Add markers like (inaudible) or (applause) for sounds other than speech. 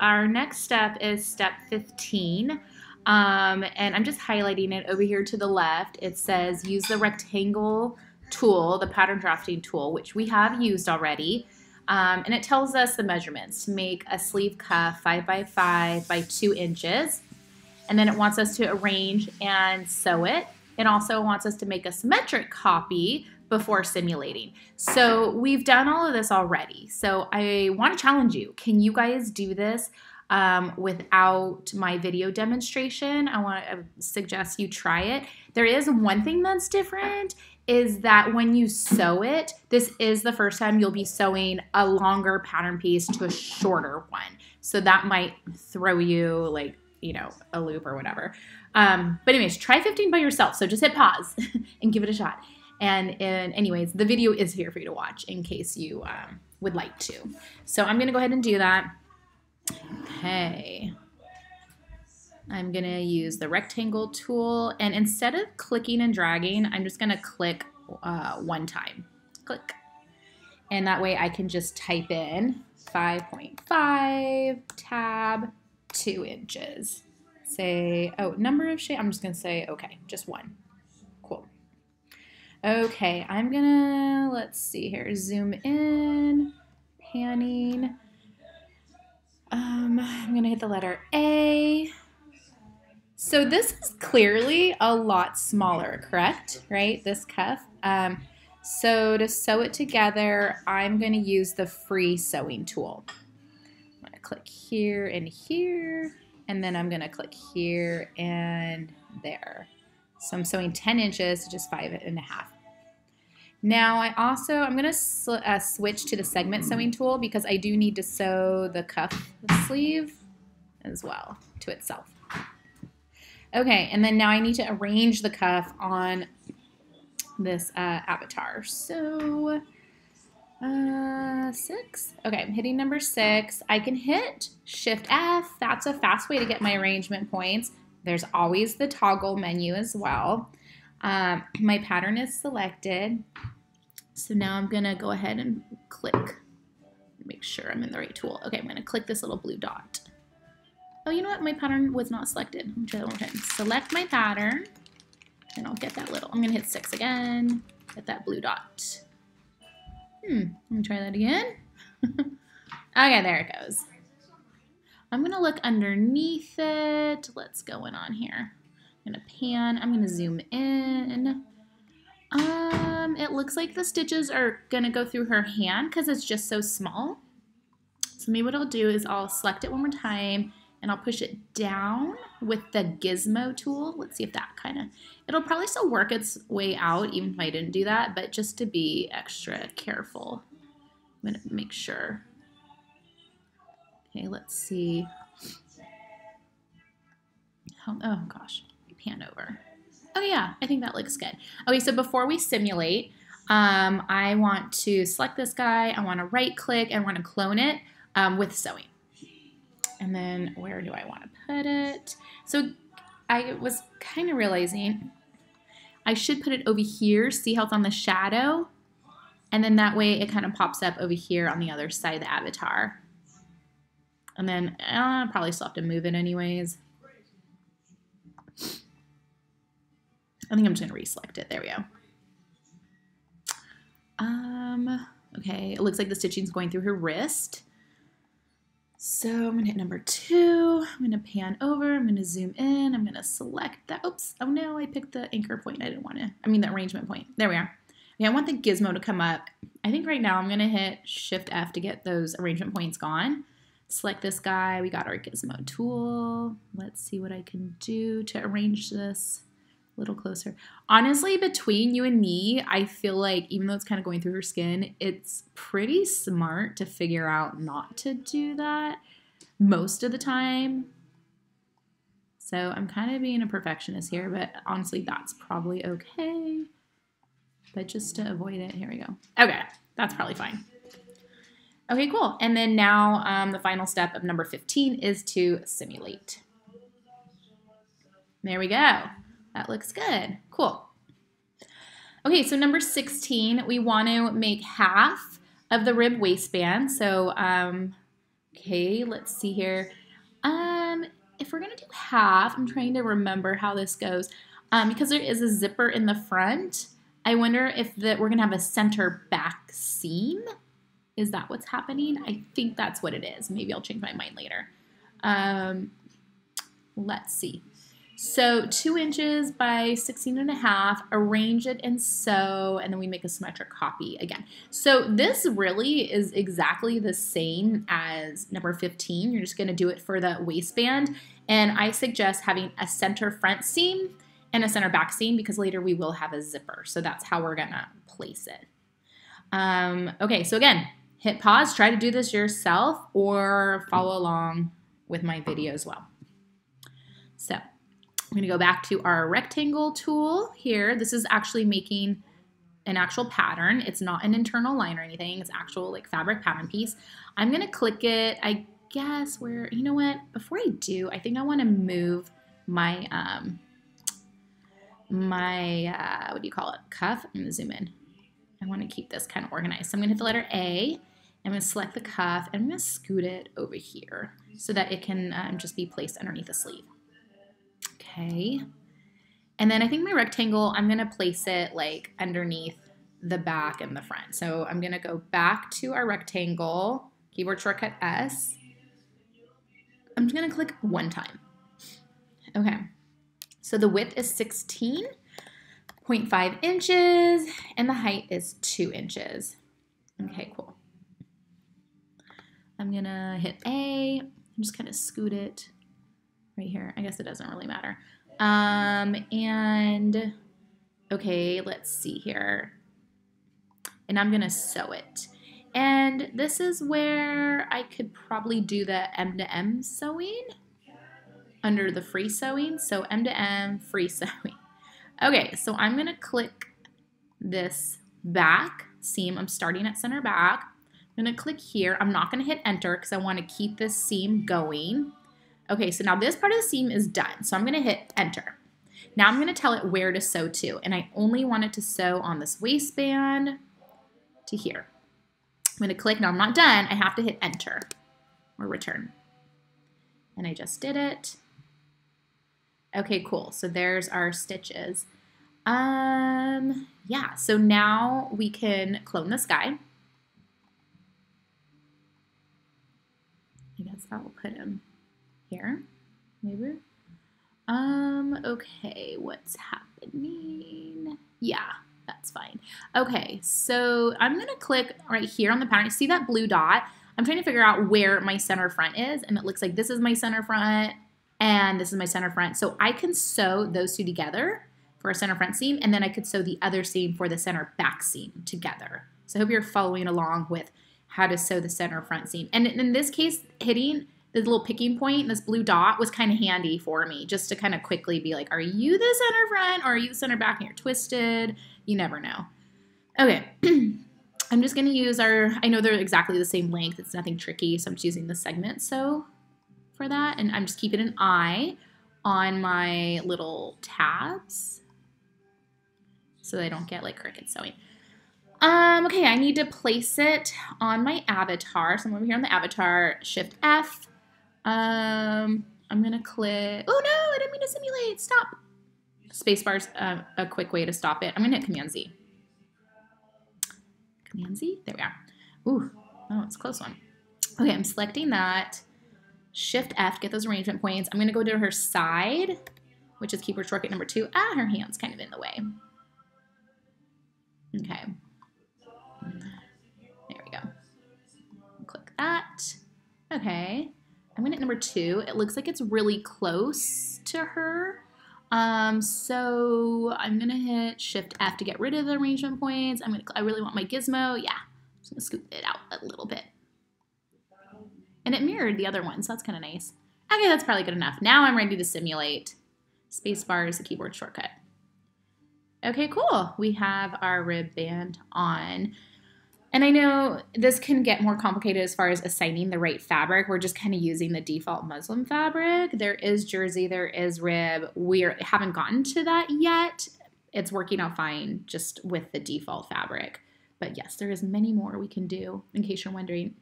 our next step is step 15. Um, and I'm just highlighting it over here to the left. It says use the rectangle tool, the pattern drafting tool, which we have used already. Um, and it tells us the measurements to make a sleeve cuff 5 by 5 by 2 inches. And then it wants us to arrange and sew it. It also wants us to make a symmetric copy before simulating. So we've done all of this already. So I want to challenge you. Can you guys do this um, without my video demonstration? I want to suggest you try it. There is one thing that's different is that when you sew it, this is the first time you'll be sewing a longer pattern piece to a shorter one. So that might throw you like, you know, a loop or whatever. Um, but anyways, try 15 by yourself. So just hit pause (laughs) and give it a shot. And, anyways, the video is here for you to watch in case you um, would like to. So I'm gonna go ahead and do that. Okay. I'm going to use the rectangle tool and instead of clicking and dragging, I'm just going to click uh, one time. Click. And that way I can just type in 5.5 tab 2 inches. Say, oh, number of shape. I'm just going to say, okay, just one. Okay, I'm to, let's see here, zoom in, panning. Um, I'm to hit the letter A. So this is clearly a lot smaller, correct? Right, this cuff. Um, so to sew it together, I'm to use the free sewing tool. I'm to click here and here, and then I'm to click here and there. So I'm sewing 10 inches to just five and a half. Now I also, I'm going to uh, switch to the segment sewing tool because I do need to sew the cuff sleeve as well to itself. Okay, and then now I need to arrange the cuff on this uh, avatar. So, uh, six. Okay, I'm hitting number six. I can hit Shift F. That's a fast way to get my arrangement points. There's always the toggle menu as well. Um, my pattern is selected. So now I'm gonna go ahead and click, make sure I'm in the right tool. Okay, I'm gonna click this little blue dot. Oh, you know what? My pattern was not selected. Let me try that one time. Select my pattern, and I'll get that little. I'm going to hit 6 again. Get that blue dot. Hmm. Let me try that again. (laughs) okay, there it goes. I'm to look underneath it. Let's go in on here. I'm to pan. I'm to zoom in. Um, it looks like the stitches are to go through her hand because it's just so small. So maybe what I'll do is I'll select it one more time and I'll push it down with the gizmo tool. Let's see if that kind of, it'll probably still work its way out even if I didn't do that, but just to be extra careful, I'm gonna make sure. Okay, let's see. Oh, gosh, pan over. Oh yeah, I think that looks good. Okay, so before we simulate, um, I want to select this guy, I want to right click, I want to clone it um, with sewing. And then where do I want to put it? So I was kind of realizing I should put it over here. See how it's on the shadow? And then that way it kind of pops up over here on the other side of the avatar. And then uh, probably still have to move it anyways. I think I'm just going to reselect it. There we go. Um, okay, it looks like the stitching is going through her wrist. So I'm gonna hit number two, I'm gonna pan over, I'm gonna zoom in, I'm gonna select that. Oops, oh no, I picked the anchor point. I didn't wanna, I mean the arrangement point. There we are. Yeah, I want the gizmo to come up. I think right now I'm gonna hit Shift F to get those arrangement points gone. Select this guy, we got our gizmo tool. Let's see what I can do to arrange this a little closer. Honestly, between you and me, I feel like even though it's kind of going through her skin, it's pretty smart to figure out not to do that most of the time. So I'm kind of being a perfectionist here, but honestly, that's probably okay. But just to avoid it, here we go. Okay, that's probably fine. Okay, cool. And then now um, the final step of number 15 is to simulate. There we go. That looks good. Cool. Okay, so number 16, we want to make half of the rib waistband. So um, Okay, let's see here. Um, if we're gonna do half, I'm trying to remember how this goes. Um, because there is a zipper in the front, I wonder if that we're gonna have a center back seam. Is that what's happening? I think that's what it is. Maybe I'll change my mind later. Um, let's see. So two inches by 16 and a half, arrange it and sew, and then we make a symmetric copy again. So this really is exactly the same as number 15. You're just gonna do it for the waistband. And I suggest having a center front seam and a center back seam because later we will have a zipper. So that's how we're gonna place it. Um, okay, so again, hit pause, try to do this yourself or follow along with my video as well. So I'm going to go back to our rectangle tool here. This is actually making an actual pattern. It's not an internal line or anything. It's actual like fabric pattern piece. I'm going to click it, I guess where, you know what, before I do, I think I want to move my, um, my, uh, what do you call it, cuff? I'm going to zoom in. I want to keep this kind of organized. So I'm going to hit the letter A. I'm going to select the cuff and I'm going to scoot it over here so that it can um, just be placed underneath the sleeve. Okay. And then I think my rectangle, I'm going to place it like underneath the back and the front. So I'm going to go back to our rectangle, keyboard shortcut S. I'm just going to click one time. Okay. So the width is 16.5 inches and the height is 2 inches. Okay, cool. I'm going to hit A. I'm just kind of scoot it right here. I guess it doesn't really matter. Um, and okay, let's see here. And I'm gonna sew it. And this is where I could probably do the M to N sewing under the free sewing. So M to N, free (laughs) sewing. Okay, so I'm gonna click this back seam. I'm starting at center back. I'm gonna click here. I'm not gonna hit enter because I wanna keep this seam going. Okay, so now this part of the seam is done. So I'm gonna hit enter. Now I'm gonna tell it where to sew to, and I only want it to sew on this waistband to here. I'm gonna click, now I'm not done, I have to hit enter or return. And I just did it. Okay, cool, so there's our stitches. Um, yeah, so now we can clone this guy. I guess that will put him here, maybe. Um, okay, what's happening? Yeah, that's fine. Okay, so I'm gonna click right here on the pattern. See that blue dot? I'm trying to figure out where my center front is, and it looks like this is my center front, and this is my center front. So I can sew those two together for a center front seam, and then I could sew the other seam for the center back seam together. So I hope you're following along with how to sew the center front seam. And in this case, hitting this little picking point, this blue dot was kind of handy for me just to kind of quickly be like, are you the center front or are you the center back and you're twisted? You never know. Okay, (clears throat) I'm just gonna use our, I know they're exactly the same length, it's nothing tricky, so I'm just using the segment sew for that. And I'm just keeping an eye on my little tabs so they don't get like crooked sewing. Um, okay, I need to place it on my avatar. So I'm over here on the avatar, Shift F, um, I'm gonna click. Oh no, I didn't mean to simulate. Stop. Spacebar's uh, a quick way to stop it. I'm gonna hit Command Z. Command Z. There we are. Ooh, oh, it's a close one. Okay, I'm selecting that. Shift F, get those arrangement points. I'm gonna go to her side, which is keyboard shortcut number two. Ah, her hand's kind of in the way. Okay. There we go. Click that. Okay. I'm gonna hit number two. It looks like it's really close to her. Um, so I'm gonna hit Shift F to get rid of the arrangement points. I'm gonna, I really want my gizmo. Yeah, I'm just gonna scoop it out a little bit. And it mirrored the other one, so that's kind of nice. Okay, that's probably good enough. Now I'm ready to simulate. Spacebar is a keyboard shortcut. Okay, cool. We have our rib band on. And I know this can get more complicated as far as assigning the right fabric. We're just kind of using the default muslin fabric. There is jersey, there is rib. We haven't gotten to that yet. It's working out fine just with the default fabric. But yes, there is many more we can do in case you're wondering.